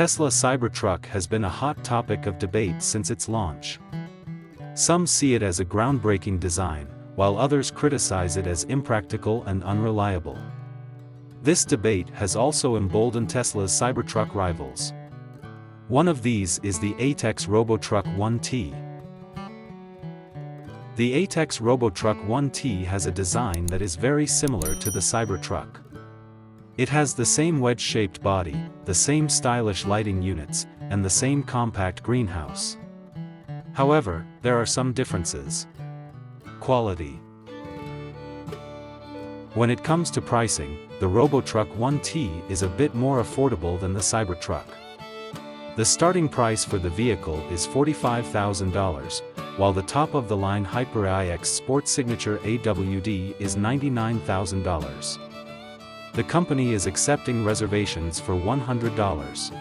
Tesla Cybertruck has been a hot topic of debate since its launch. Some see it as a groundbreaking design, while others criticize it as impractical and unreliable. This debate has also emboldened Tesla's Cybertruck rivals. One of these is the Aitekx Robotruck 1T. The Aitekx Robotruck 1T has a design that is very similar to the Cybertruck. It has the same wedge-shaped body, the same stylish lighting units, and the same compact greenhouse. However, there are some differences. Quality When it comes to pricing, the Robotruck 1T is a bit more affordable than the Cybertruck. The starting price for the vehicle is $45,000, while the top-of-the-line Hyper iX Sport Signature AWD is $99,000. The company is accepting reservations for $100.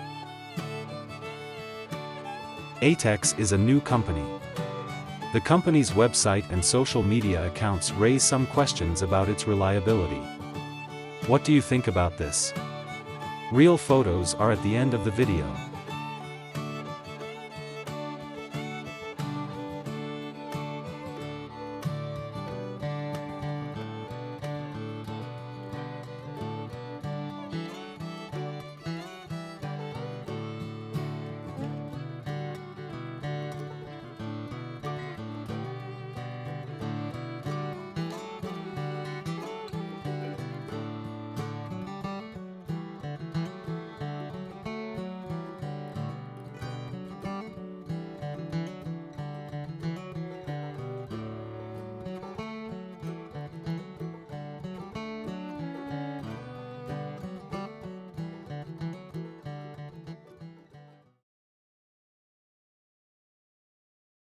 Aitekx is a new company. The company's website and social media accounts raise some questions about its reliability. What do you think about this? Real photos are at the end of the video.